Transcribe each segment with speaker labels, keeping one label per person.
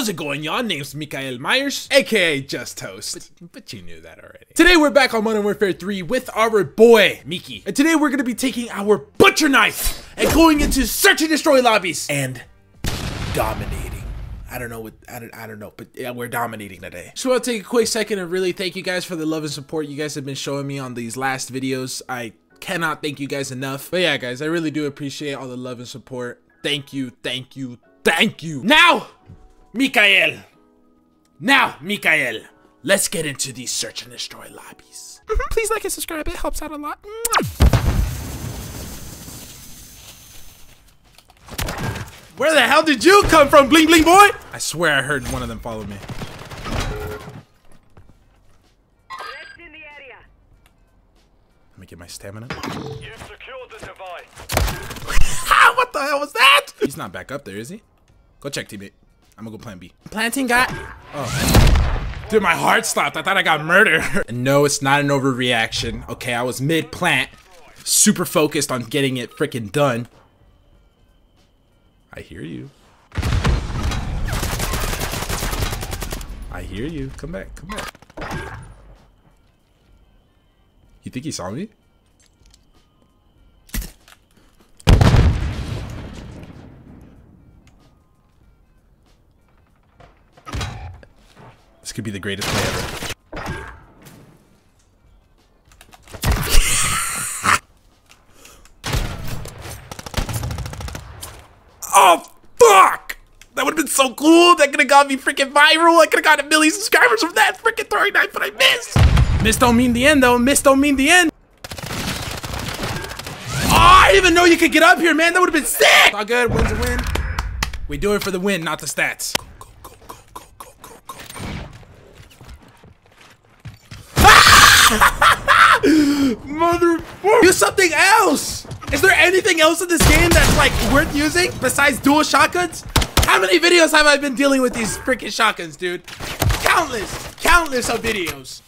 Speaker 1: How's it going, y'all? Name's Michael Myers, aka Just Toast. But, but you knew that already. Today we're back on Modern Warfare 3 with our boy, Miki. And today we're gonna be taking our butcher knife and going into search and destroy lobbies and dominating. I don't know what I don't, I don't know, but yeah, we're dominating today. So I'll take a quick second and really thank you guys for the love and support you guys have been showing me on these last videos. I cannot thank you guys enough. But yeah, guys, I really do appreciate all the love and support. Thank you, thank you, thank you. Now, Michael. Now, Michael, let's get into these search and destroy lobbies. Mm-hmm.
Speaker 2: Please like and subscribe. It helps out a lot.
Speaker 1: Where the hell did you come from, bling bling boy? I swear I heard one of them follow me. Let me get my stamina.
Speaker 3: You've secured the device.
Speaker 1: What the hell was that? He's not back up there, is he? Go check, teammate. I'm gonna go plan B. Planting guy. Oh. Dude, my heart stopped. I thought I got murdered. No, it's not an overreaction. Okay, I was mid-plant. Super focused on getting it freaking done. I hear you. I hear you. Come back, come back. You think he saw me? Could be the greatest play ever. oh, fuck! That would have been so cool. That could have got me freaking viral. I could have got a million subscribers from that freaking throwing knife, but I missed. Miss don't mean the end, though. Miss don't mean the end. Oh, I didn't even know you could get up here, man. That would have been sick. All good. Win's a win. We do it for the win, not the stats. Go, go, go, go, go, go, go, go. Mother. Do something else. Is there anything else in this game that's like worth using besides dual shotguns? How many videos have I been dealing with these freaking shotguns, dude? Countless, countless of videos.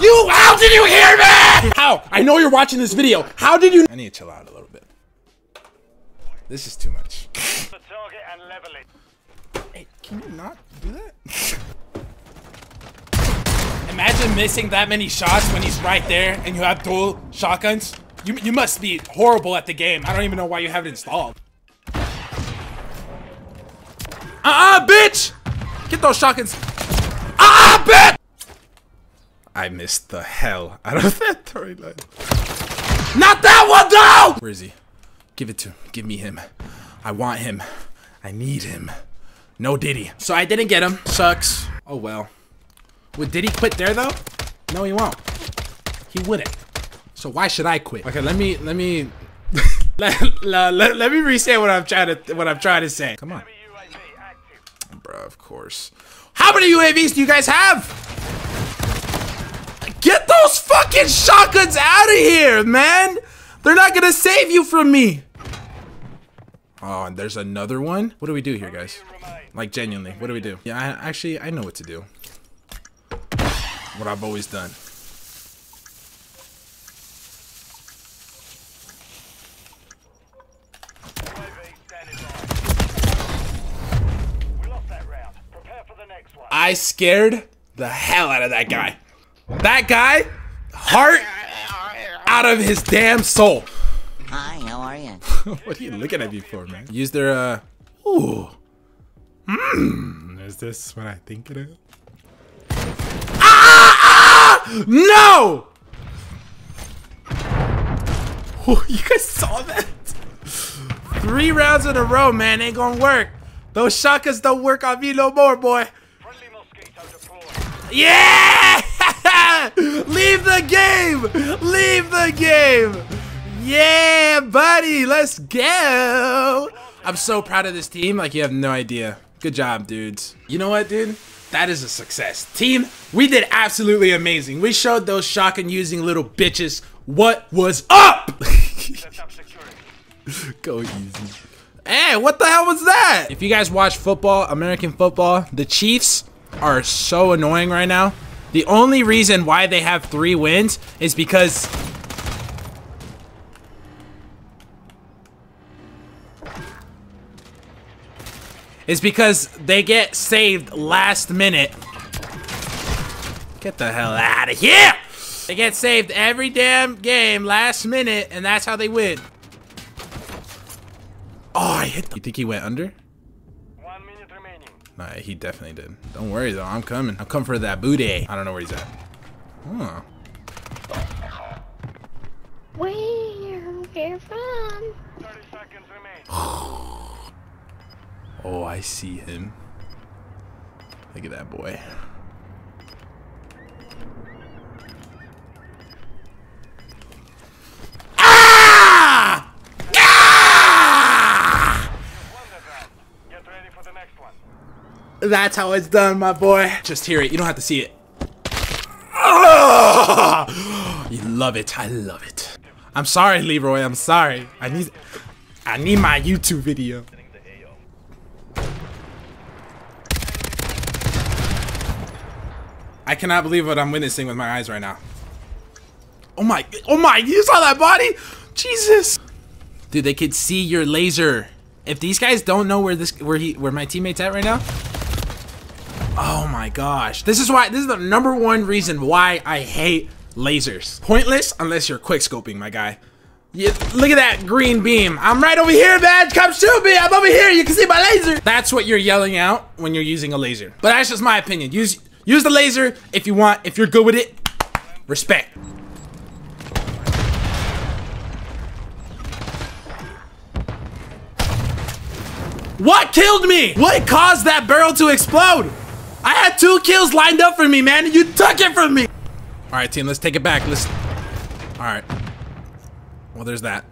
Speaker 1: You, how did you hear me? How? I know you're watching this video. How did you? I need to chill out a little bit. This is too much.
Speaker 3: The target and level it.
Speaker 1: Hey, can you not do that? Imagine missing that many shots when he's right there and you have dual shotguns. You, you must be horrible at the game. I don't even know why you have it installed. Uh-uh, bitch! Get those shotguns. Ah, bitch! I missed the hell out of that throwing line. Not that one, though! Where is he? Give it to him. Give me him. I want him. I need him. No Diddy. So I didn't get him. Sucks. Oh well. Would Diddy quit there though? No, he won't. He wouldn't. So why should I quit? Okay, let me let me let, let, let, let me reset what I'm trying to what I'm trying to say. Come on. Bruh, of course. How many UAVs do you guys have? Get fucking shotguns out of here, man! They're not gonna save you from me! Oh, and there's another one? What do we do here, guys? Like, genuinely, what do we do? Yeah, I, actually, I know what to do. What I've always done. I scared the hell out of that guy. That guy, heart out of his damn soul.
Speaker 4: Hi, how are you?
Speaker 1: what are you looking at me for, man? Use their, uh, ooh. Mmm, is this what I think it is? Ah! ah! No! Oh, you guys saw that? Three rounds in a row, man, ain't gonna work. Those shotguns don't work on me no more, boy.
Speaker 3: Friendly mosquito deployed.
Speaker 1: Yeah! Leave the game! Leave the game! Yeah, buddy, let's go! I'm so proud of this team, like you have no idea. Good job, dudes. You know what, dude? That is a success. Team, we did absolutely amazing. We showed those shotgun using little bitches what was up! Go easy. Hey, what the hell was that? If you guys watch football, American football, the Chiefs are so annoying right now. The only reason why they have three wins is because is because they get saved last minute. Get the hell out of here! They get saved every damn game last minute, and that's how they win. Oh, I hit. You think he went under?
Speaker 3: One minute.
Speaker 1: Nah, he definitely did. Don't worry though, I'm coming. I'm coming for that booty. I don't know where he's at. Huh.
Speaker 5: Where you're from?
Speaker 3: 30 seconds remain.
Speaker 1: Oh, I see him. Look at that boy. That's how it's done, my boy. Just hear it. You don't have to see it. Ah! You love it. I love it. I'm sorry, Leroy. I'm sorry. I need I need my YouTube video. I cannot believe what I'm witnessing with my eyes right now. Oh my, oh my, you saw that body? Jesus. Dude, they could see your laser. If these guys don't know where this, where he, where my teammate's at right now. Oh my gosh. This is why, this is the number one reason why I hate lasers. Pointless unless you're quick scoping, my guy. Yeah, look at that green beam. I'm right over here, man. Come shoot me. I'm over here. You can see my laser. That's what you're yelling out when you're using a laser. But that's just my opinion. Use use the laser if you want. If you're good with it, respect. What killed me? What caused that barrel to explode? I had two kills lined up for me, man, and you took it from me. All right, team, let's take it back. Let's. All right. Well, there's that.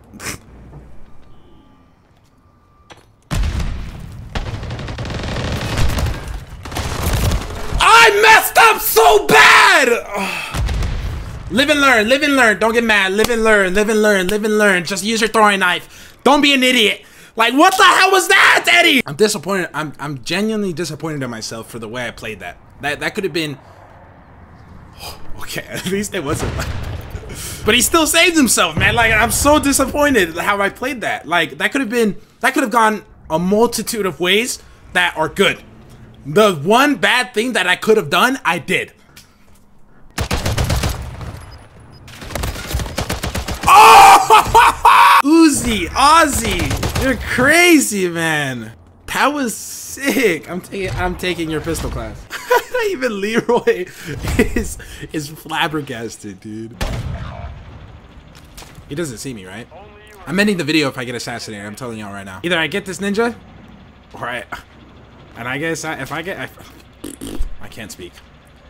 Speaker 1: I messed up so bad! Live and learn, live and learn. Don't get mad. Live and learn, live and learn, live and learn. Just use your throwing knife. Don't be an idiot. Like, what the hell was that, Eddie? I'm disappointed. I'm, I'm genuinely disappointed in myself for the way I played that. That, that could have been... Okay, at least it wasn't but he still saved himself, man. Like I'm so disappointed how I played that. Like that could have been that could have gone a multitude of ways that are good. The one bad thing that I could have done, I did. Oh! Uzi, Ozzy, you're crazy, man. That was sick. I'm taking I'm taking your pistol class. Even Leroy is is flabbergasted, dude. He doesn't see me, right? I'm ending the video if I get assassinated. I'm telling y'all right now. Either I get this ninja, or I, and I guess I, if I get, I, I can't speak.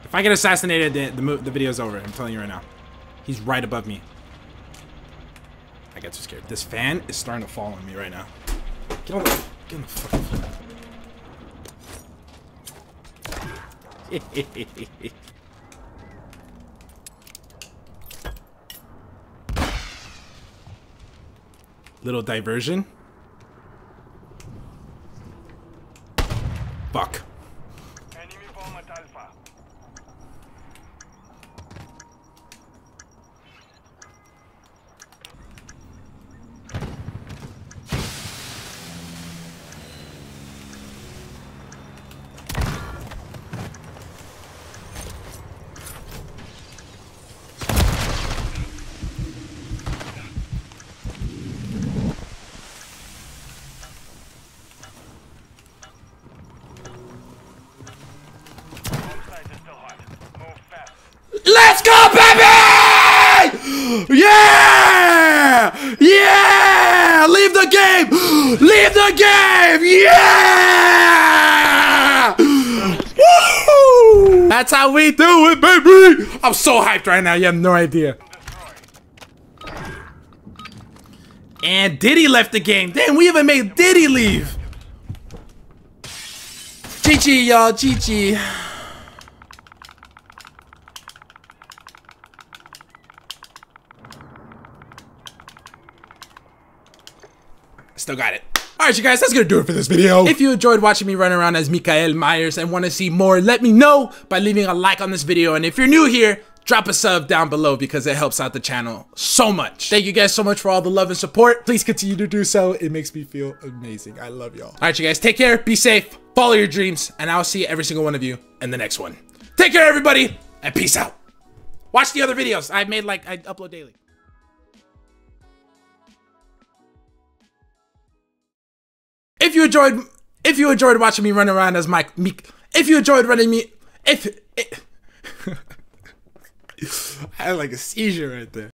Speaker 1: If I get assassinated, the the, the video's over. I'm telling you right now. He's right above me. I get too scared. This fan is starting to fall on me right now. Get on the, get on the fucking floor. Little diversion. Let's go, baby! Yeah! Yeah! Leave the game! Leave the game! Yeah! Woo! That's how we do it, baby! I'm so hyped right now, you have no idea. And Diddy left the game. Damn, we even made Diddy leave. GG, y'all. GG. Still got it. Alright, you guys, that's gonna do it for this video. If you enjoyed watching me run around as Michael Myers and want to see more, let me know by leaving a like on this video. And if you're new here, drop a sub down below because it helps out the channel so much. Thank you guys so much for all the love and support. Please continue to do so. It makes me feel amazing. I love y'all. All right, you guys, take care, be safe, follow your dreams, and I'll see every single one of you in the next one. Take care, everybody, and peace out. Watch the other videos. I made like, I upload daily. You enjoyed, if you enjoyed watching me run around as Mike, Meek, if you enjoyed running me, if, I had like a seizure right there.